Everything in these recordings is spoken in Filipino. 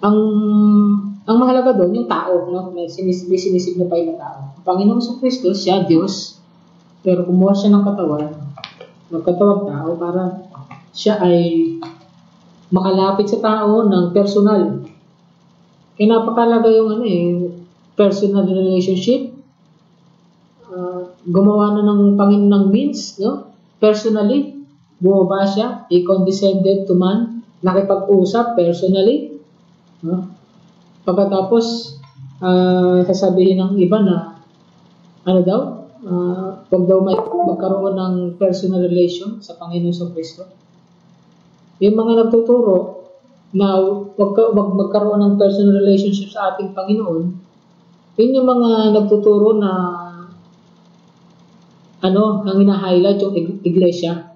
ang ang mahalaga doon, yung tao, no? May, sinis, may sinisignify na tao. Ang Panginoon sa Kristo, siya, Diyos, pero kumuha siya ng katawan, magkatawag tao para siya ay makalapit sa tao ng personal. Kaya napakalaga yung ano eh, personal relationship. Uh, gumawa na ng Panginoon ng means, no? Personally, bumaba siya, he condescended to man, nakipag-usap personally, no? Pagkatapos, uh, sasabihin ng iba na, ano daw, uh, wag daw may, magkaroon ng personal relation sa Panginoon sa Kristo. Yung mga nagtuturo na wag, wag magkaroon ng personal relationship sa ating Panginoon, yun yung mga nagtuturo na ano, ang ina-highlight yung iglesia.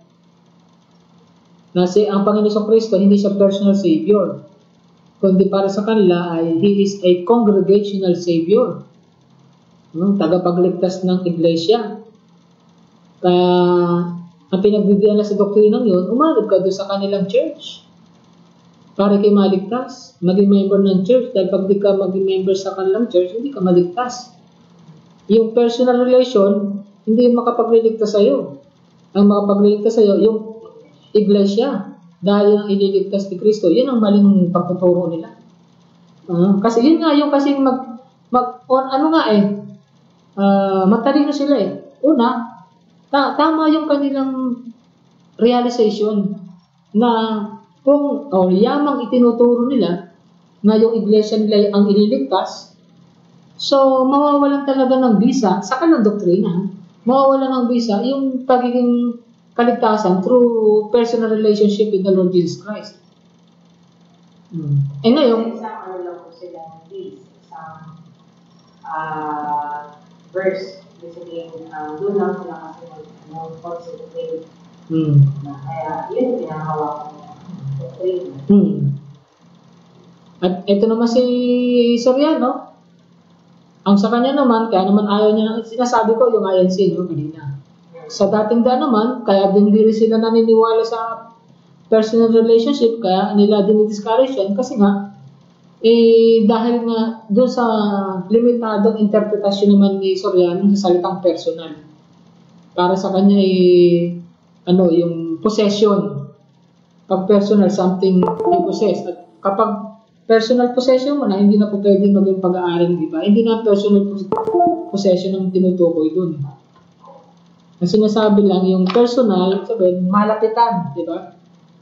Na si ang Panginoon sa Kristo, hindi siya personal Savior kundi para sa kanila ay He is a congregational Savior. No? Tagapagligtas ng iglesia. Kaya, ang pinagbibigyan na sa doktrinang yun, umarap ka doon sa kanilang church. Para kay maligtas. Maging member ng church. Dahil pag di ka maging member sa kanilang church, hindi ka maligtas. Yung personal relation, hindi yung makapagliligtas sa'yo. Ang makapagliligtas sa'yo, yung iglesia dahil ililigtas ni Kristo, yun ang maling pagtuturo nila. Uh, kasi yun nga, yung kasing mag, mag on, ano nga eh, uh, matalino sila eh. Una, ta- tama yung kanilang realization na kung oh, yamang itinuturo nila na yung iglesia nila ang ililigtas, so mawawalan talaga ng visa sa kanilang doktrina. Mawawalan ng visa yung pagiging kaligtasan through personal relationship with the Lord Jesus Christ. Hmm. Eh ngayon, isang ano lang po sila please, isang uh, verse, basically, uh, doon lang sila kasi mag, ano, concentrate. Hmm. Na, kaya, yun yung pinakahawakan niya. Hmm. At ito naman si Soriano, ang sa kanya naman, kaya naman ayaw niya, sinasabi ko yung INC, no, kanina. Sa dating daan naman, kaya din hindi sila naniniwala sa personal relationship, kaya nila dinidiscourage yan kasi nga, eh, dahil nga doon sa limitadong interpretasyon naman ni Soriano sa salitang personal. Para sa kanya, eh, ano, yung possession. Pag personal, something you possess. At kapag personal possession mo na, hindi na po pwedeng maging pag-aaral, di ba? Hindi na personal possession ang tinutukoy doon. Ang sinasabi lang, yung personal, sabihin, malapitan, di ba?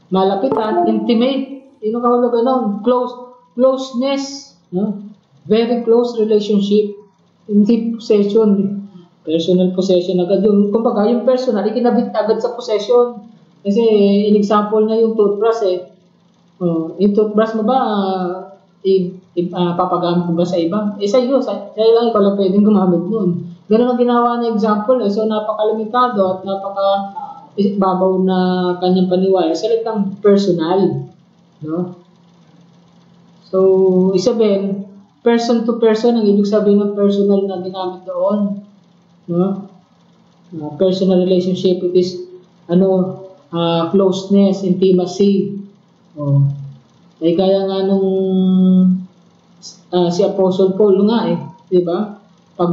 Malapitan, intimate. Yun ang kahulugan nun, close, closeness, no? Very close relationship. Hindi possession, personal possession agad yung, kumbaga, yung personal, ikinabit agad sa possession. Kasi, in example na yung toothbrush eh. Oh, yung toothbrush mo ba, uh, i, i, uh, papagamit mo ba sa iba? Eh, sa iyo, sa, sa lang ikaw lang pwedeng gumamit nun. Ganun ang ginawa na example eh. So, napakalimitado at napaka babaw na kanyang paniwala. Salitang personal. No? So, isabihin, person to person, ang ibig sabihin ng personal na ginamit doon. No? Uh, personal relationship, it is, ano, uh, closeness, intimacy. Oh. Ay kaya nga nung uh, si Apostle Paul nga eh, 'di ba? Pag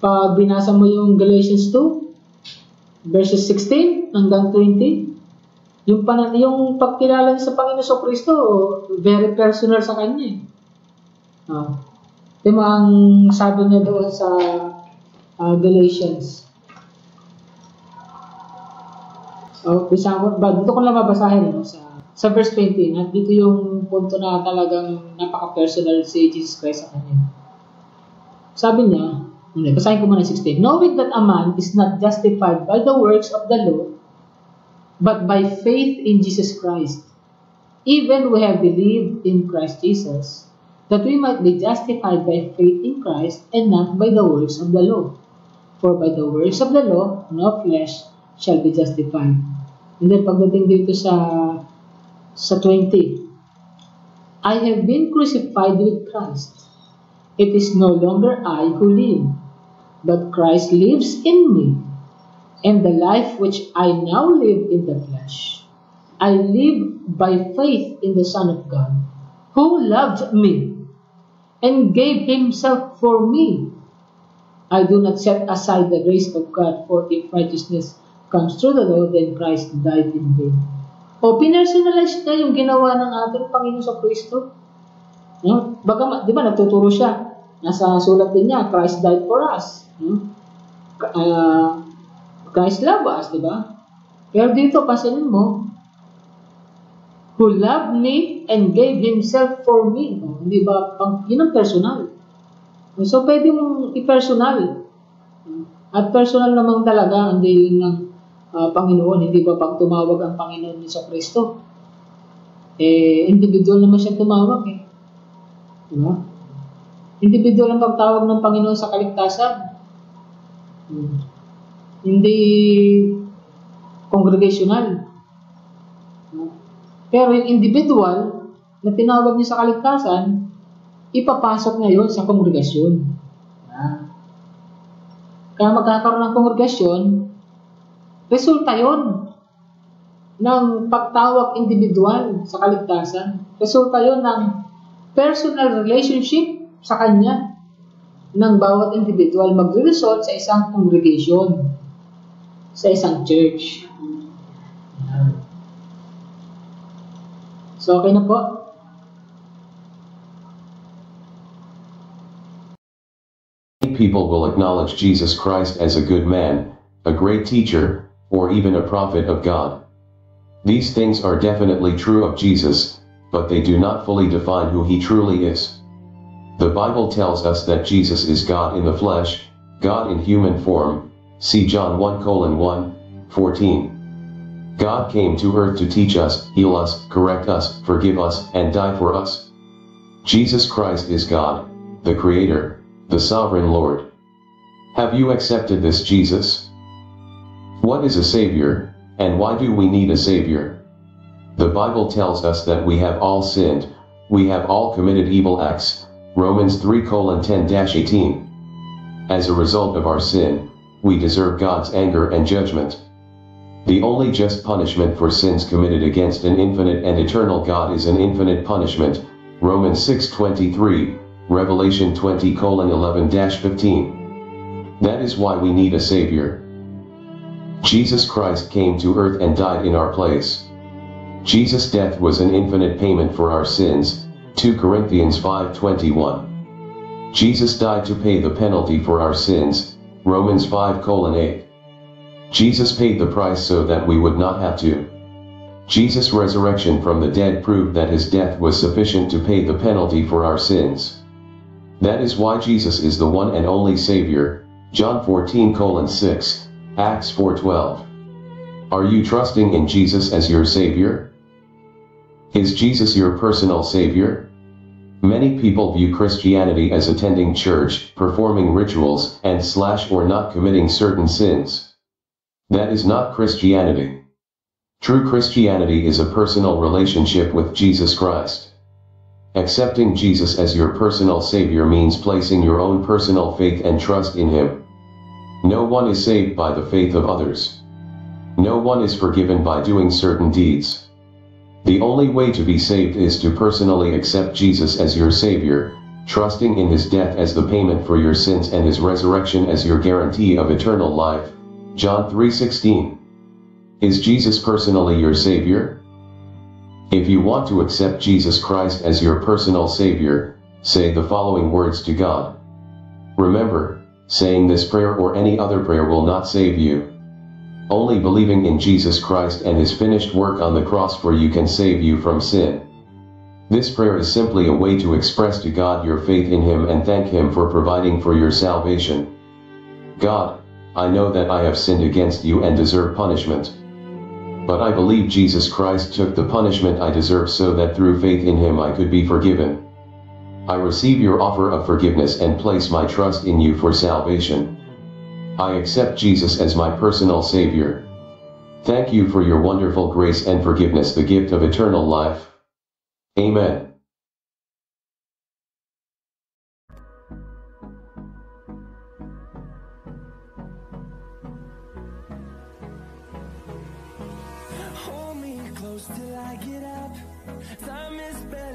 pag binasa mo yung Galatians 2, verses 16 hanggang 20, yung, pan yung pagkilala sa Panginoon sa Kristo, very personal sa kanya eh. Ah. Diba ang sabi niya doon sa uh, Galatians? Oh, bisa ko, ba, dito ko lang mabasahin no, sa, sa verse 20. Na, dito yung punto na talagang napaka-personal si Jesus Christ sa kanya. Sabi niya, hindi, basahin ko muna 16. Knowing that a man is not justified by the works of the law, but by faith in Jesus Christ. Even we have believed in Christ Jesus, that we might be justified by faith in Christ and not by the works of the law. For by the works of the law, no flesh shall be justified. And then pagdating dito sa sa 20, I have been crucified with Christ. It is no longer I who live, but Christ lives in me. And the life which I now live in the flesh, I live by faith in the Son of God, who loved me and gave himself for me. I do not set aside the grace of God, for if righteousness comes through the law, then Christ died in vain. O pinersonalize niya yung ginawa ng ating Panginoon sa Kristo. No? Baga, di ba, nagtuturo siya. Nasa sulat din niya, Christ died for us. No? Uh, Christ loved us, di ba? Pero dito, pansinin mo, who loved me and gave himself for me. Oh, hindi ba? Pang, yun ang personal. So, pwede mong i-personal. At personal naman talaga ang dealing ng uh, Panginoon. Hindi ba pag tumawag ang Panginoon sa Kristo? Eh, individual naman siya tumawag eh. Diba? Individual ang pagtawag ng Panginoon sa kaligtasan. Hindi congregational. Pero yung individual na tinawag niya sa kaligtasan, ipapasok niya yun sa kongregasyon. Kaya magkakaroon ng kongregasyon, resulta yon ng pagtawag individual sa kaligtasan. Resulta yon ng personal relationship sa kanya ng bawat individual magre-result sa isang congregation, sa isang church. So, okay na po. People will acknowledge Jesus Christ as a good man, a great teacher, or even a prophet of God. These things are definitely true of Jesus, but they do not fully define who he truly is. The Bible tells us that Jesus is God in the flesh, God in human form, see John 1 1, 14. God came to earth to teach us, heal us, correct us, forgive us, and die for us. Jesus Christ is God, the Creator, the Sovereign Lord. Have you accepted this Jesus? What is a Savior, and why do we need a Savior? The Bible tells us that we have all sinned, we have all committed evil acts, Romans 3 10-18. As a result of our sin, we deserve God's anger and judgment. The only just punishment for sins committed against an infinite and eternal God is an infinite punishment, Romans 6.23, Revelation 20 11-15. That is why we need a Savior. Jesus Christ came to earth and died in our place. Jesus' death was an infinite payment for our sins, 2 Corinthians 5.21. Jesus died to pay the penalty for our sins, Romans 5 8. Jesus paid the price so that we would not have to. Jesus' resurrection from the dead proved that his death was sufficient to pay the penalty for our sins. That is why Jesus is the one and only Savior, John 14:6, Acts 4.12. Are you trusting in Jesus as your Savior? Is Jesus your personal Savior? Many people view Christianity as attending church, performing rituals, and slash or not committing certain sins. That is not Christianity. True Christianity is a personal relationship with Jesus Christ. Accepting Jesus as your personal Savior means placing your own personal faith and trust in Him. No one is saved by the faith of others. No one is forgiven by doing certain deeds. The only way to be saved is to personally accept Jesus as your Savior, trusting in His death as the payment for your sins and His resurrection as your guarantee of eternal life. John 3:16. Is Jesus personally your Savior? If you want to accept Jesus Christ as your personal Savior, say the following words to God. Remember, saying this prayer or any other prayer will not save you. Only believing in Jesus Christ and His finished work on the cross for you can save you from sin. This prayer is simply a way to express to God your faith in Him and thank Him for providing for your salvation. God, I know that I have sinned against you and deserve punishment. But I believe Jesus Christ took the punishment I deserve so that through faith in him I could be forgiven. I receive your offer of forgiveness and place my trust in you for salvation. I accept Jesus as my personal Savior. Thank you for your wonderful grace and forgiveness the gift of eternal life. Amen. till I get up. Time is better.